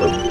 Oh.